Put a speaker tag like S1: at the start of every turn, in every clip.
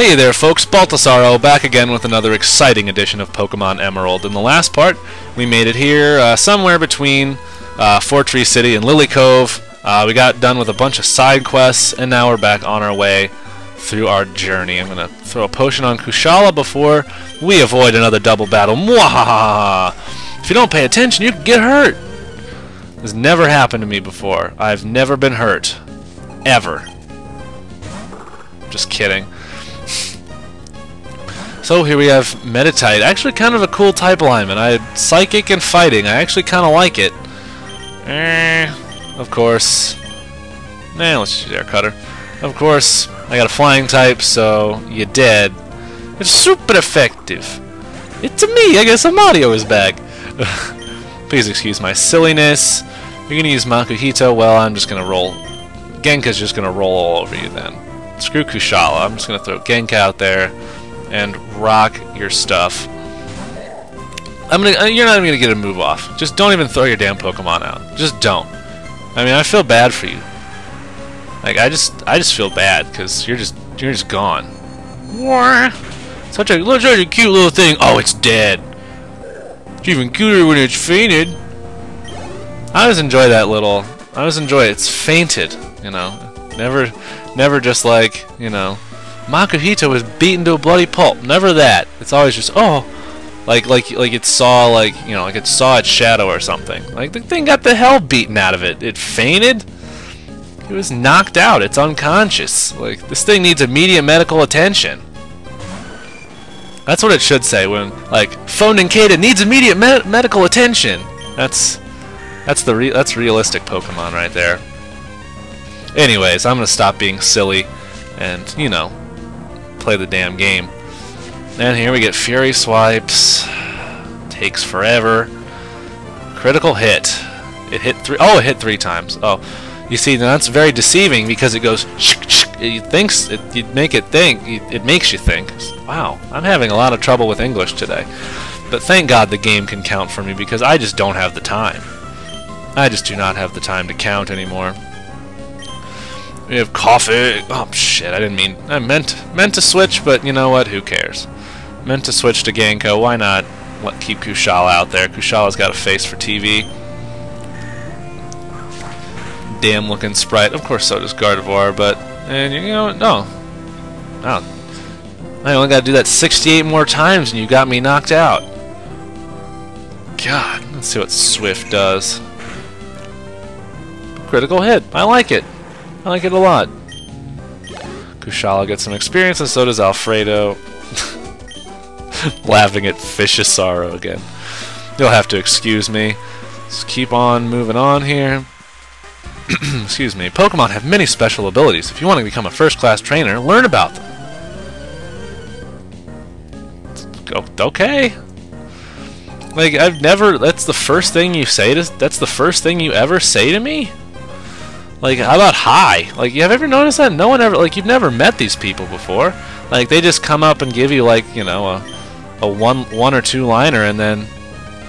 S1: Hey there folks, Baltasaro back again with another exciting edition of Pokemon Emerald. In the last part, we made it here uh, somewhere between uh, Fortree City and Lilycove. Uh, we got done with a bunch of side quests, and now we're back on our way through our journey. I'm going to throw a potion on Kushala before we avoid another double battle. Mwahaha! If you don't pay attention, you can get hurt! This never happened to me before. I've never been hurt. Ever. Just kidding. So here we have Meditite. Actually kind of a cool type alignment. I Psychic and Fighting. I actually kind of like it. Eh, of course. Eh, let's use Air Cutter. Of course, I got a Flying type, so you're dead. It's super effective. It's me, I guess Amadio is back. Please excuse my silliness. You're gonna use Makuhita, well, I'm just gonna roll. Genka's just gonna roll all over you then. Screw Kushala, I'm just gonna throw Genka out there and rock your stuff. I'm gonna. Uh, you're not even gonna get a move off. Just don't even throw your damn Pokemon out. Just don't. I mean, I feel bad for you. Like I just, I just feel bad because you're just, you're just gone. Such a, such a cute little thing. Oh, it's dead. It's even cuter when it's fainted. I always enjoy that little. I always enjoy it. It's fainted. You know, never, never just like you know. Makuhita was beaten to a bloody pulp. Never that. It's always just oh, like like like it saw like you know like it saw its shadow or something. Like the thing got the hell beaten out of it. It fainted. It was knocked out. It's unconscious. Like this thing needs immediate medical attention. That's what it should say when like phone Nincada needs immediate me medical attention. That's that's the re that's realistic Pokemon right there. Anyways, I'm gonna stop being silly and you know play the damn game. And here we get Fury Swipes. Takes forever. Critical hit. It hit three. Oh, it hit three times. Oh, you see, that's very deceiving because it goes. It thinks it. You make it think. It makes you think. Wow, I'm having a lot of trouble with English today. But thank God the game can count for me because I just don't have the time. I just do not have the time to count anymore. We have coffee. Oh shit! I didn't mean. I meant meant to switch, but you know what? Who cares? Meant to switch to Genko. Why not? Let keep Kushala out there. Kushala's got a face for TV. Damn looking sprite. Of course, so does Gardevoir. But and you know no, no. I only got to do that 68 more times, and you got me knocked out. God, let's see what Swift does. Critical hit. I like it. I like it a lot. Kushala gets some experience, and so does Alfredo. Laughing at Fishisaro again. You'll have to excuse me. Let's keep on moving on here. excuse me. Pokemon have many special abilities. If you want to become a first-class trainer, learn about them. Okay. Like, I've never... That's the first thing you say to... That's the first thing you ever say to me? Like, how about hi? Like, you have ever noticed that? No one ever, like, you've never met these people before. Like, they just come up and give you, like, you know, a, a one, one or two liner and then,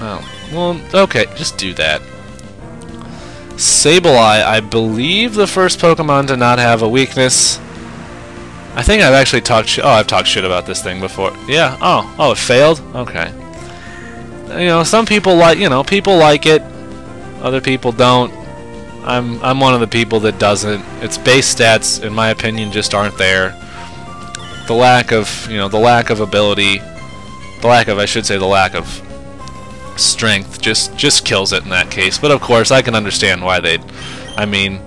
S1: oh, well, okay, just do that. Sableye, I believe the first Pokemon to not have a weakness. I think I've actually talked. Oh, I've talked shit about this thing before. Yeah. Oh. Oh, it failed. Okay. You know, some people like. You know, people like it. Other people don't. I'm I'm one of the people that doesn't. Its base stats, in my opinion, just aren't there. The lack of you know the lack of ability, the lack of I should say the lack of strength just just kills it in that case. But of course, I can understand why they'd. I mean,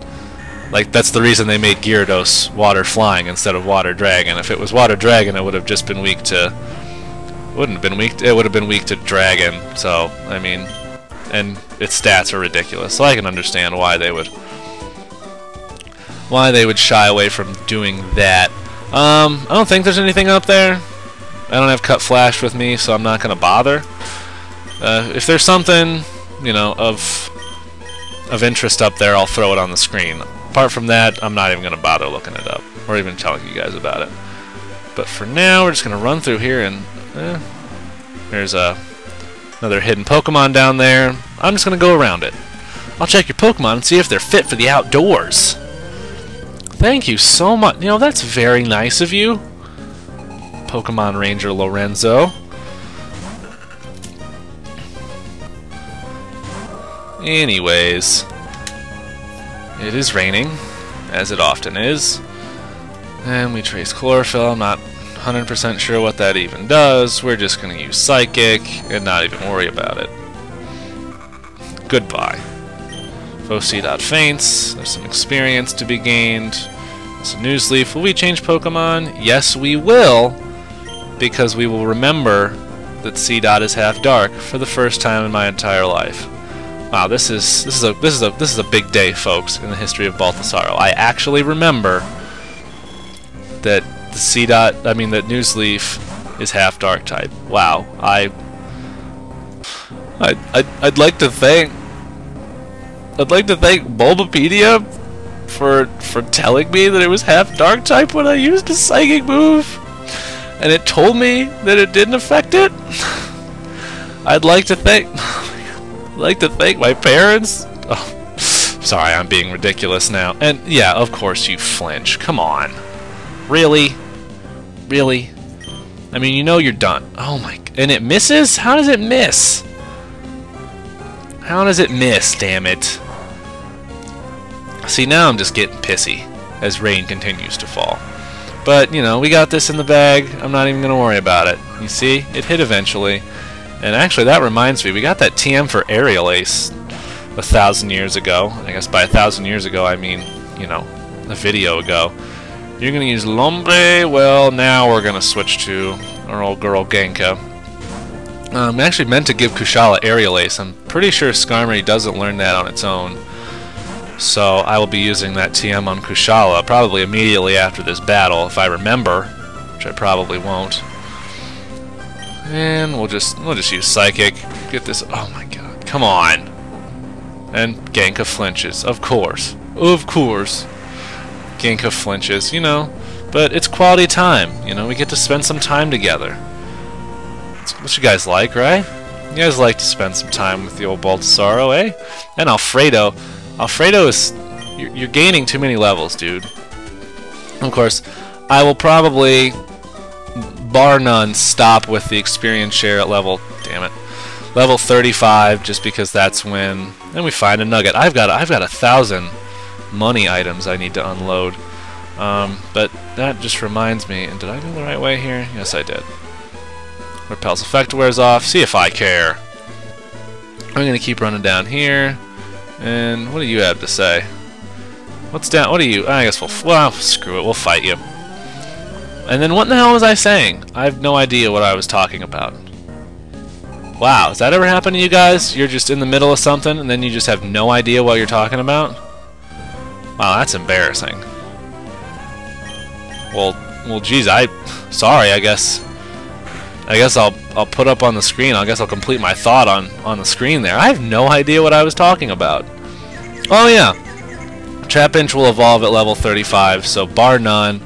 S1: like that's the reason they made Gyarados water flying instead of water dragon. If it was water dragon, it would have just been weak to. Wouldn't have been weak. It would have been weak to dragon. So I mean, and its stats are ridiculous. So I can understand why they would why they would shy away from doing that. Um, I don't think there's anything up there. I don't have cut flash with me, so I'm not gonna bother. Uh, if there's something, you know, of of interest up there, I'll throw it on the screen. Apart from that, I'm not even gonna bother looking it up or even telling you guys about it. But for now, we're just gonna run through here and eh, there's a Another hidden Pokemon down there. I'm just going to go around it. I'll check your Pokemon and see if they're fit for the outdoors. Thank you so much. You know, that's very nice of you. Pokemon Ranger Lorenzo. Anyways, it is raining, as it often is. And we trace chlorophyll. I'm not 100% sure what that even does. We're just going to use Psychic and not even worry about it. Goodbye. Foci faints. There's some experience to be gained. So Nuzleaf, will we change Pokemon? Yes, we will, because we will remember that Seedot is half dark for the first time in my entire life. Wow, this is this is a this is a this is a big day, folks, in the history of Baltasaro. I actually remember that the Seedot, I mean that Nuzleaf is half dark type. Wow, I, I, I'd, I'd like to thank, I'd like to thank Bulbapedia for for telling me that it was half dark type when I used a psychic move, and it told me that it didn't affect it. I'd like to thank. I'd like to thank my parents. Oh, sorry, I'm being ridiculous now. And yeah, of course you flinch. Come on. Really? Really? I mean, you know you're done. Oh my... And it misses? How does it miss? How does it miss, damn it? See, now I'm just getting pissy as rain continues to fall. But, you know, we got this in the bag. I'm not even going to worry about it. You see? It hit eventually. And actually, that reminds me, we got that TM for Aerial Ace a thousand years ago. I guess by a thousand years ago, I mean, you know, a video ago. You're to use Lombre. Well, now we're to switch to our old girl Genka. Um, I actually meant to give Kushala Aerial Ace. I'm pretty sure Skarmory doesn't learn that on its own. So I will be using that TM on Kushala probably immediately after this battle, if I remember, which I probably won't. And we'll just we'll just use Psychic. Get this. Oh my God! Come on. And Genka flinches, of course, of course. Genka flinches, you know, but it's quality time. You know, we get to spend some time together. That's what you guys like, right? You guys like to spend some time with the old Baltasaro, eh? And Alfredo. Alfredo is... You're, you're gaining too many levels, dude. Of course, I will probably bar none, stop with the experience share at level, damn it, level 35, just because that's when, then we find a nugget. I've got, I've got a thousand money items I need to unload. Um, but that just reminds me, and did I go the right way here? Yes, I did. Repel's effect wears off. See if I care. I'm gonna keep running down here. And what do you have to say? What's down? What are you? I guess we'll. Well, screw it. We'll fight you. And then what the hell was I saying? I have no idea what I was talking about. Wow, has that ever happened to you guys? You're just in the middle of something and then you just have no idea what you're talking about? Wow, that's embarrassing. Well, well, geez, I, sorry, I guess. I guess I'll I'll put up on the screen. I guess I'll complete my thought on on the screen there. I have no idea what I was talking about. Oh yeah, Trapinch will evolve at level 35, so bar none.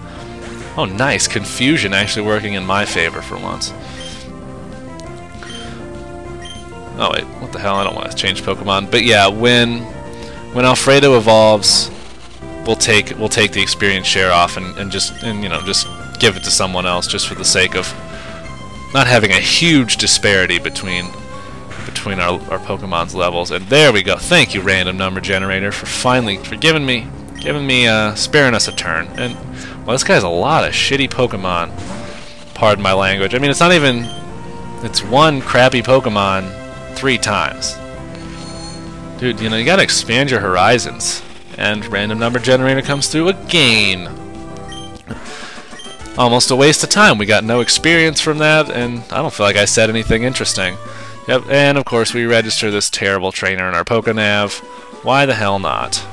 S1: Oh, nice. Confusion actually working in my favor for once. Oh, wait. What the hell? I don't want to change Pokemon. But yeah, when when Alfredo evolves, we'll take we'll take the experience share off and, and just and you know just give it to someone else just for the sake of not having a huge disparity between between our, our Pokemon's levels. And there we go. Thank you, random number generator, for finally for giving me giving me uh, sparing us a turn. And well, this guy has a lot of shitty Pokemon. Pardon my language. I mean, it's not even... It's one crappy Pokemon three times. Dude, you know, you gotta expand your horizons. And random number generator comes through again. Almost a waste of time. We got no experience from that, and I don't feel like I said anything interesting. Yep, and of course we register this terrible trainer in our Pokenav. Why the hell not?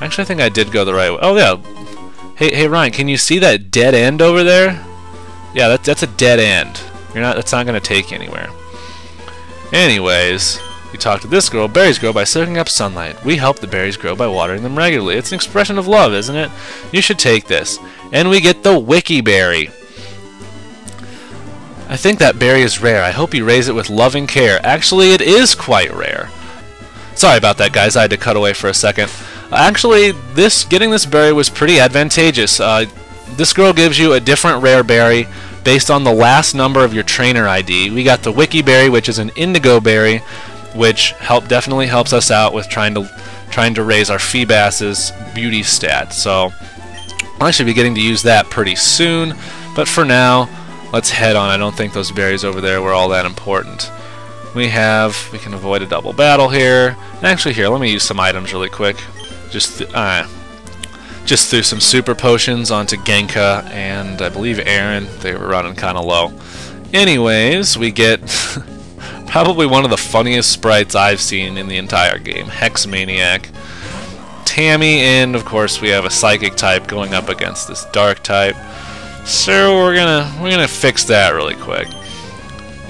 S1: Actually, I think I did go the right way. Oh, yeah, Hey, hey, Ryan, can you see that dead end over there? Yeah, that, that's a dead end. You're not. That's not going to take you anywhere. Anyways, you talk to this girl. Berries grow by soaking up sunlight. We help the berries grow by watering them regularly. It's an expression of love, isn't it? You should take this. And we get the Wiki Berry. I think that berry is rare. I hope you raise it with loving care. Actually, it is quite rare. Sorry about that, guys. I had to cut away for a second. Actually, this getting this berry was pretty advantageous. Uh, this girl gives you a different rare berry based on the last number of your trainer ID. We got the Wiki Berry, which is an indigo berry, which help definitely helps us out with trying to trying to raise our Feebas's beauty stat. So I'll actually be getting to use that pretty soon, but for now, let's head on. I don't think those berries over there were all that important. We have, we can avoid a double battle here. And Actually, here, let me use some items really quick. Just, uh, just threw some super potions onto Genka and I believe Aron. They were running kind of low. Anyways, we get probably one of the funniest sprites I've seen in the entire game, Hex Maniac. Tammy, and of course we have a Psychic type going up against this Dark type. So we're gonna we're gonna fix that really quick.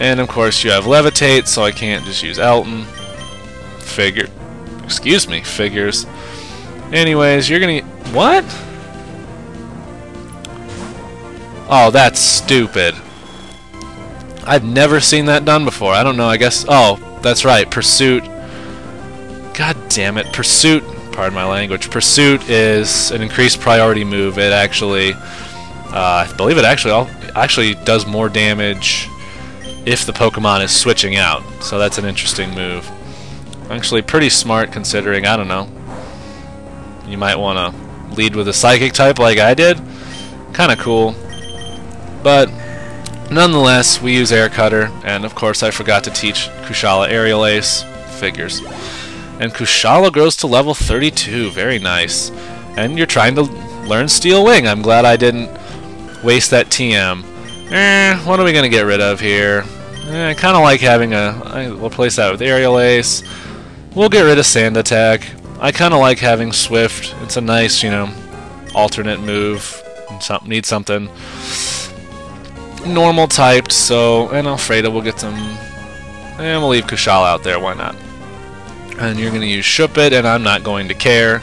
S1: And of course you have Levitate, so I can't just use Elton. Figure, excuse me, figures. Anyways, you're gonna what? Oh, that's stupid. I've never seen that done before. I don't know. I guess. Oh, that's right. Pursuit. God damn it. Pursuit. Pardon my language. Pursuit is an increased priority move. It actually, uh, I believe it actually actually does more damage if the Pokemon is switching out. So that's an interesting move. Actually, pretty smart considering. I don't know. You might want to lead with a Psychic type like I did. Kind of cool. But nonetheless, we use Air Cutter, and of course I forgot to teach Kushala Aerial Ace. Figures. And Kushala grows to level 32. Very nice. And you're trying to learn Steel Wing. I'm glad I didn't waste that TM. Eh, what are we going to get rid of here? Eh, I kind of like having a... I, we'll place that with Aerial Ace. We'll get rid of Sand Attack. I kind of like having Swift. It's a nice, you know, alternate move. Some, need something normal typed, so... And Alfredo will get some... And we'll leave Kushala out there, why not? And you're going to use Shuppet, and I'm not going to care.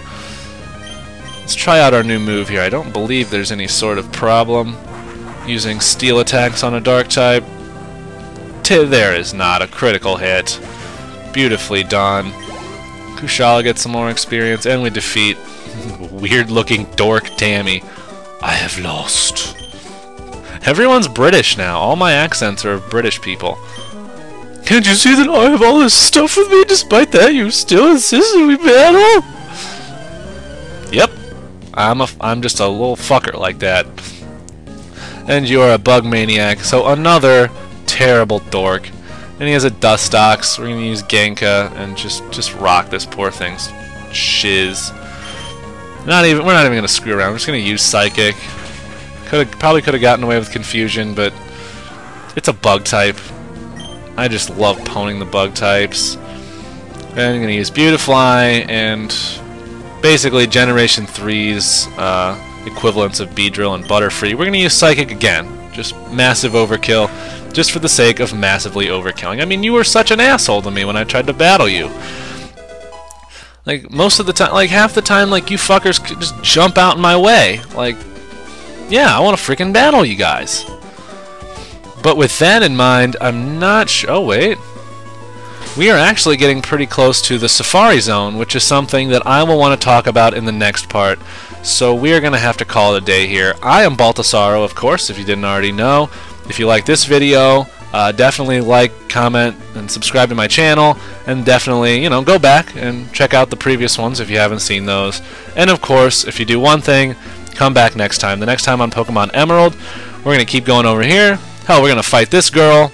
S1: Let's try out our new move here. I don't believe there's any sort of problem using steel attacks on a dark type. T there is not a critical hit. Beautifully done. Kushala gets some more experience, and we defeat weird-looking dork Tammy. I have lost. Everyone's British now. All my accents are of British people. Can't you see that I have all this stuff with me? Despite that, you still insist that we battle? Yep. I'm a, I'm just a little fucker like that. And you are a bug maniac, so another terrible dork. And he has a Dustox. We're gonna use Genka and just just rock this poor thing's shiz. Not even we're not even gonna screw around. We're just gonna use Psychic. Could probably could have gotten away with confusion, but it's a bug type. I just love poning the bug types. And I'm to use Beautifly and basically Generation 3's uh, equivalents of Beedrill and Butterfree. We're to use Psychic again. Just massive overkill, just for the sake of massively overkilling. I mean, you were such an asshole to me when I tried to battle you. Like, most of the time, like, half the time, like, you fuckers could just jump out in my way. Like, yeah, I want to freaking battle you guys. But with that in mind, I'm not sure... Oh, wait. We are actually getting pretty close to the Safari Zone, which is something that I will want to talk about in the next part. So we are going to have to call it a day here. I am Baltasaro, of course, if you didn't already know. If you like this video, uh, definitely like, comment, and subscribe to my channel. And definitely, you know, go back and check out the previous ones if you haven't seen those. And of course, if you do one thing, come back next time. The next time on Pokemon Emerald, we're going to keep going over here. Hell, we're going to fight this girl,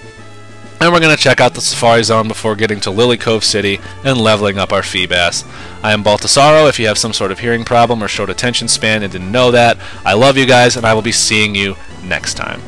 S1: and we're going to check out the Safari Zone before getting to Lilycove City and leveling up our Feebas. I am Baltasaro. If you have some sort of hearing problem or short attention span and didn't know that, I love you guys, and I will be seeing you next time.